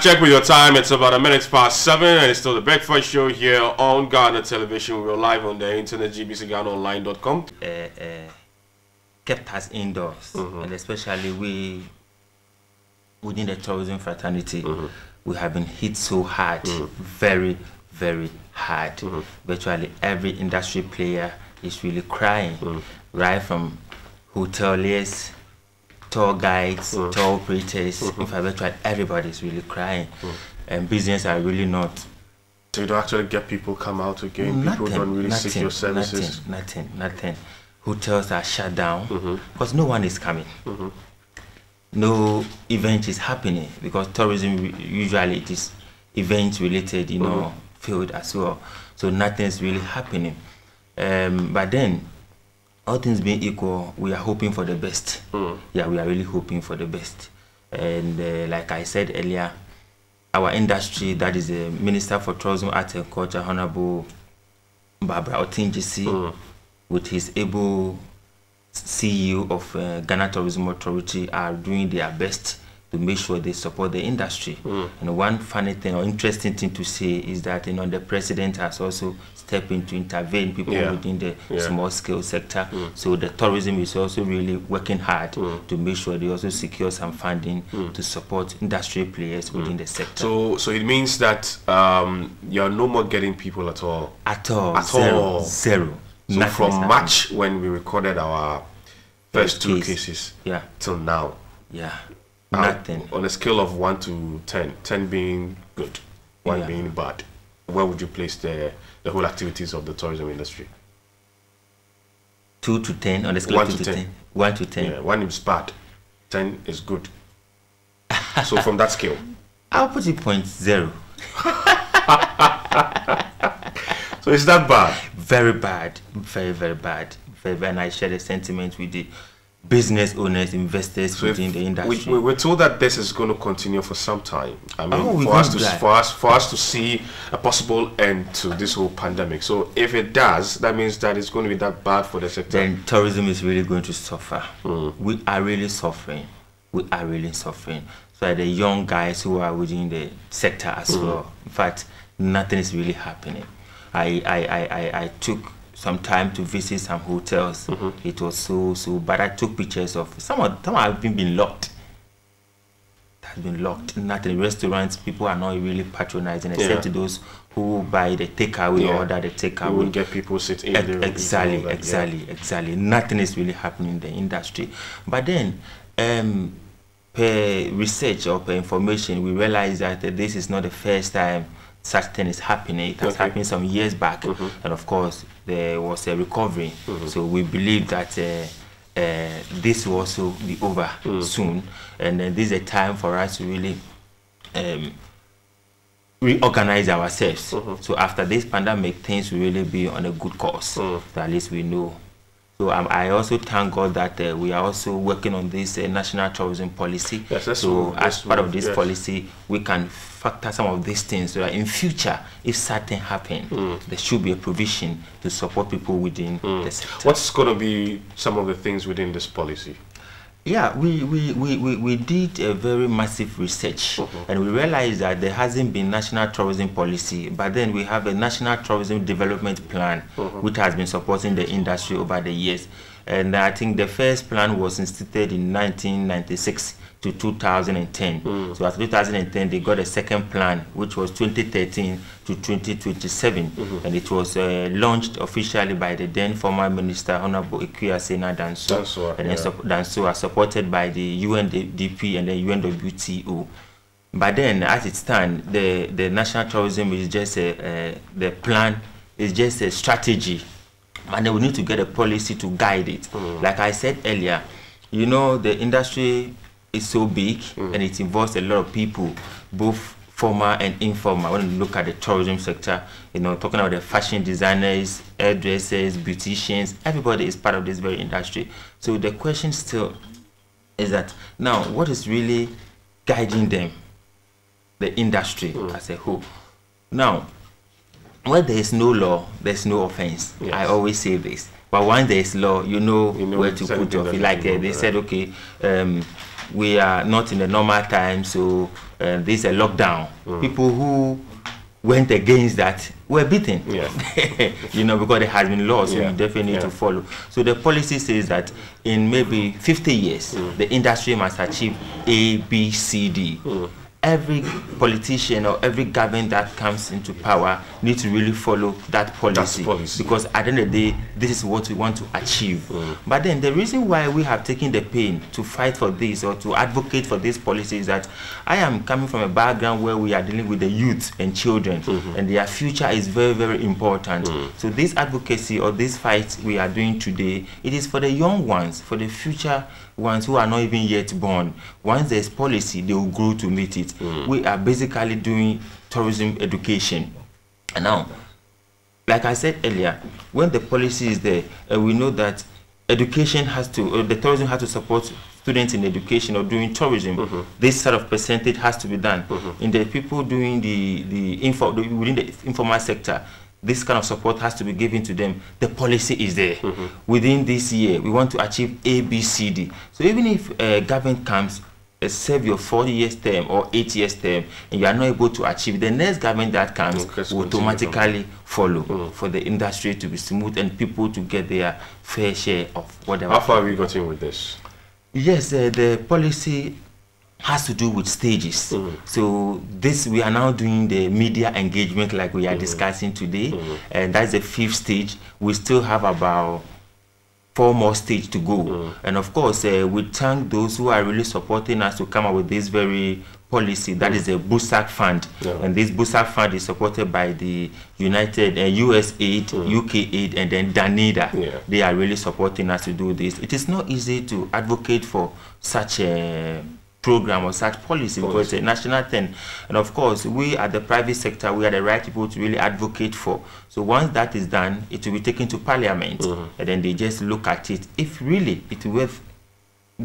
Check with your time. It's about a minute past seven, and it's still the breakfast show here on Ghana Television. We're live on the internet, gbcghanaonline.com. uh, eh, uh, eh, kept us indoors, mm-hmm. and especially we within the tourism fraternity, mm-hmm. we have been hit so hard, mm-hmm. very, very hard. Virtually every industry player is really crying, right from hoteliers, tour guides, tour operators. In fact, virtually everybody is really crying, and business are really not So you don't actually get people come out again. people don't really seek your services. Nothing, nothing, nothing. Hotels are shut down Mm-hmm. because no one is coming. No event is happening because tourism usually it is event related, you know, Mm-hmm. field as well. So nothing's really happening. Um, but then, all things being equal, we are hoping for the best. Mm. Yeah, we are really hoping for the best. And uh, like I said earlier, our industry, that is the Minister for Tourism, Arts and Culture, Honorable Barbara Oteng-Gyasi, Mm. with his able CEO of uh, Ghana Tourism Authority, are doing their best to make sure they support the industry. Hmm. And one funny thing or interesting thing to say is that you know the president has also stepped in to intervene people Yeah. within the Yeah. small scale sector. Hmm. So the tourism is also really working hard hmm. to make sure they also secure some funding to support industry players within the sector. So, so it means that um, you're no more getting people at all. at all, At zero, all. zero. So Nothing from. March when we recorded our first two Case. cases yeah, till now, yeah, uh, nothing. on a scale of one to 10, 10 being good, one Yeah. being bad, where would you place the the whole activities of the tourism industry? Two to ten on the scale One of two to to 10. ten. One to ten. Yeah, one is bad, ten is good. so from that scale, I'll put it point zero. so it's that bad. Very bad, very very bad. Very, very, and I share the sentiment with the business owners, investors So within the industry. we, we're told that this is going to continue for some time. I mean, Oh, for us to that. for us for us to see a possible end to this whole pandemic. So if it does, that means that it's going to be that bad for the sector. then tourism is really going to suffer. Hmm. We are really suffering. We are really suffering. So the young guys who are within the sector as Hmm. well. In fact, nothing is really happening. I I, I, I, I took some time to visit some hotels. Mm-hmm. It was so so bad. I took pictures of some of some have been, been locked. It has been locked. Nothing. Restaurants, people are not really patronizing except Yeah. those who buy the takeaway Yeah. or order the takeaway. will get people sitting Ex- there. and eating exactly yeah. exactly exactly nothing is really happening in the industry but then um per research or per information we realize that uh, this is not the first time such thing is happening it has Okay. happened some years back and of course there was a recovery so we believe that uh, uh, this will also be over soon and uh, this is a time for us to really um, reorganize ourselves. So after this pandemic, things will really be on a good course. So at least we know. So um, I also thank God that uh, we are also working on this uh, national tourism policy. Yes, let's so move, as let's part of this yes. policy, we can factor some of these things so that in future, if something happen, there should be a provision to support people within the sector. What's going to be some of the things within this policy? Yeah, we, we, we, we, we did a very massive research Mm-hmm. and we realized that there hasn't been national tourism policy, but then we have a national tourism development plan Mm-hmm. which has been supporting the industry over the years. And I think the first plan was instituted in 1996 to 2010. Mm. So after 2010, they got a second plan, which was 2013 to 2027, Mm-hmm. and it was uh, launched officially by the then former minister, Honorable Akua Sena Dansua, Dansua, and then yeah. sup- than so are supported by the UNDP and the UNWTO. But then, as it stands, the, the national tourism is just a, uh, the plan is just a strategy, and then we need to get a policy to guide it. Mm. Like I said earlier, you know, the industry is so big mm. and it involves a lot of people, both formal and informal. When you look at the tourism sector, you know, talking about the fashion designers, hairdressers, beauticians, everybody is part of this very industry. So the question still is that now what is really guiding them, the industry mm. as a whole? Now, where there is no law, there's no offense. Yes. I always say this. But when there is law, you know, You know where to put off. that Like uh, they said, okay, um, we are not in the normal time, so uh, there's a lockdown. Mm. People who went against that were beaten. Yeah. you know, because there has been laws, so yeah. you definitely need yeah. to follow. So the policy says that in maybe 50 years, mm. the industry must achieve A, B, C, D. Mm every politician or every government that comes into power needs to really follow that policy, policy, because at the end of the day this is what we want to achieve mm. but then the reason why we have taken the pain to fight for this or to advocate for this policy is that i am coming from a background where we are dealing with the youth and children mm -hmm. and their future is very very important mm. so this advocacy or this fight we are doing today it is for the young ones for the future ones who are not even yet born. Once there's policy, they will grow to meet it. Mm. We are basically doing tourism education. And now, like I said earlier, when the policy is there, uh, we know that education has to, uh, the tourism has to support students in education or doing tourism. Mm -hmm. This sort of percentage has to be done. Mm -hmm. In the people doing the, the info, within the informal sector, this kind of support has to be given to them. The policy is there. Mm -hmm. Within this year, we want to achieve A, B, C, D. So even if uh, government comes, uh, serve your four years term or eight years term, and you are not able to achieve, the next government that comes okay, will automatically follow mm -hmm. for the industry to be smooth and people to get their fair share of whatever. How far have we gotten with this? Yes, uh, the policy has to do with stages. Mm. So this we are now doing the media engagement like we are mm. discussing today, mm. and that's the fifth stage. We still have about four more stages to go, mm. and of course uh, we thank those who are really supporting us to come up with this very policy. That mm. is a BUSAC fund, yeah. and this BUSAC fund is supported by the United uh, US Aid, mm. UK Aid, and then Danida. Yeah. They are really supporting us to do this. It is not easy to advocate for such a program or such policy because it's a national thing. And of course, we at the private sector, we are the right people to really advocate for. So once that is done, it will be taken to parliament mm -hmm. and then they just look at it. If really it's worth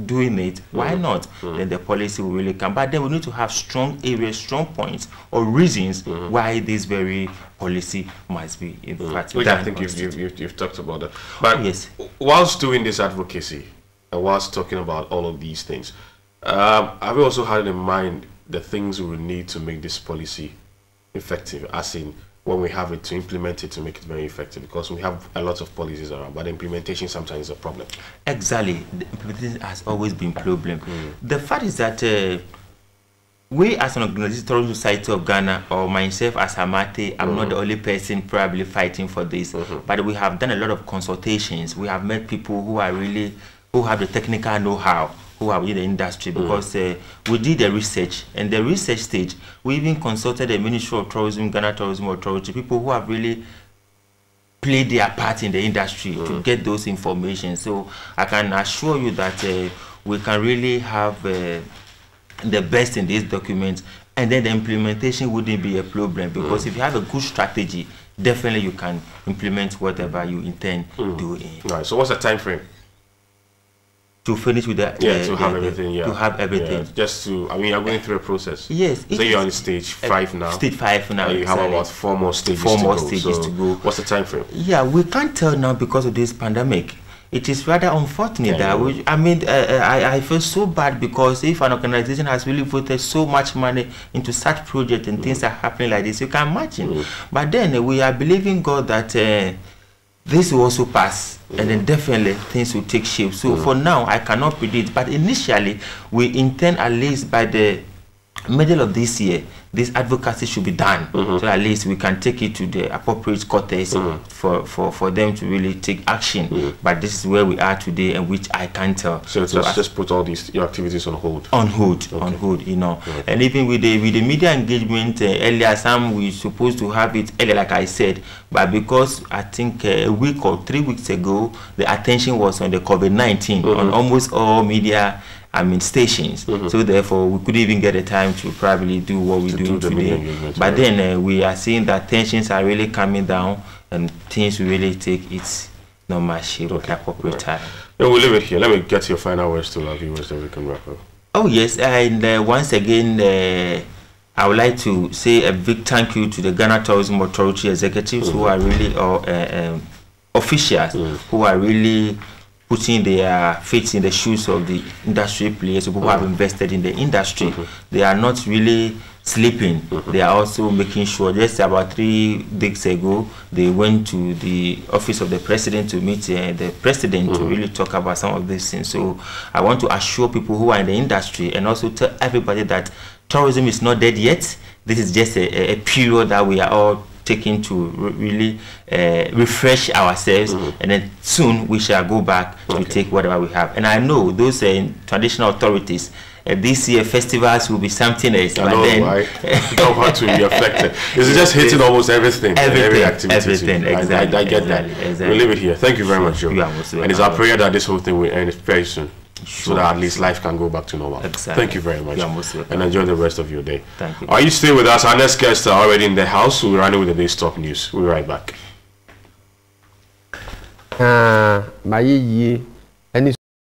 doing it, why mm -hmm. not? Mm -hmm. Then the policy will really come. But then we need to have strong areas, strong points or reasons mm-hmm. why this very policy must be in mm-hmm. fact Which I think you've, you've, you've, talked about that. But yes. whilst doing this advocacy and whilst talking about all of these things, um, have you also had in mind the things we will need to make this policy effective, as in when we have it to implement it to make it very effective because we have a lot of policies around but implementation sometimes is a problem exactly the implementation has always been a problem mm. the fact is that uh, we as an organization society of ghana or myself as Amartey i'm mm -hmm. not the only person probably fighting for this mm -hmm. but we have done a lot of consultations we have met people who are really who have the technical know-how who are in the industry mm. because mm. uh, we did the research and the research stage we even consulted the ministry of tourism ghana tourism authority people who have really played their part in the industry mm. to get those information so i can assure you that uh, we can really have uh, the best in this document and then the implementation wouldn't be a problem because mm. if you have a good strategy definitely you can implement whatever you intend mm. doing all right so what's the time frame to finish with that. Yeah, uh, to have uh, everything. Yeah, to have everything. Yeah, just to, I mean, you're going through a process. Yes. So you're on stage five now. Stage five now. You have about four more stages. Four more go. stages so to go. What's the time frame? Yeah, we can't tell now because of this pandemic. It is rather unfortunate yeah, that we, I mean, uh, uh, I, I feel so bad because if an organization has really voted so much money into such project and mm. things are happening like this, you can imagine. Mm. But then we are believing God that uh, this will also pass mm. and then definitely things will take shape so mm. for now i cannot predict but initially we intend at least by the middle of this year this advocacy should be done mm -hmm. so at least we can take it to the appropriate courts mm -hmm. for, for, for them to really take action mm -hmm. but this is where we are today and which i can't tell so, so let's just put all these your activities on hold on hold okay. on hold you know okay. and even with the with the media engagement uh, earlier some we supposed to have it earlier like i said but because i think uh, a week or three weeks ago the attention was on the covid-19 on mm-hmm. almost all media I mean stations. Mm -hmm. So therefore, we couldn't even get the time to probably do what we do today. But then uh, we are seeing that tensions are really coming down and things really take its normal shape okay. at appropriate right. time. Then we'll leave it here. Let me get your final words to our viewers, then we can wrap up. Oh yes, and uh, once again. Uh, I would like to say a big thank you to the Ghana Tourism Authority executives mm -hmm. who are really uh, uh, um, officials mm -hmm. who are really putting their faith in the shoes of the industry players, people who have invested in the industry. Mm-hmm. They are not really sleeping. Mm-hmm. They are also making sure. Just about three days ago, they went to the office of the president to meet uh, the president mm-hmm. to really talk about some of these things. So I want to assure people who are in the industry and also tell everybody that tourism is not dead yet. This is just a, a period that we are all taking to re really uh, refresh ourselves mm -hmm. and then soon we shall go back okay. to take whatever we have and i know those uh, traditional authorities uh, this year festivals will be something else. I know, then right? don't want to be affected. It's just hitting almost everything, everything every activity. Everything, exactly. I, I, I get exactly, that. Exactly. We'll leave it here. Thank you very much, Joe. And it's our prayer that this whole thing will end very soon. Sure. So that at least life can go back to normal. Exactly. Thank you very much. and enjoy the rest of your day. Thank you. Are you still with us? Our next guests are already in the house. We're running with the day's top news. We'll be right back. Uh,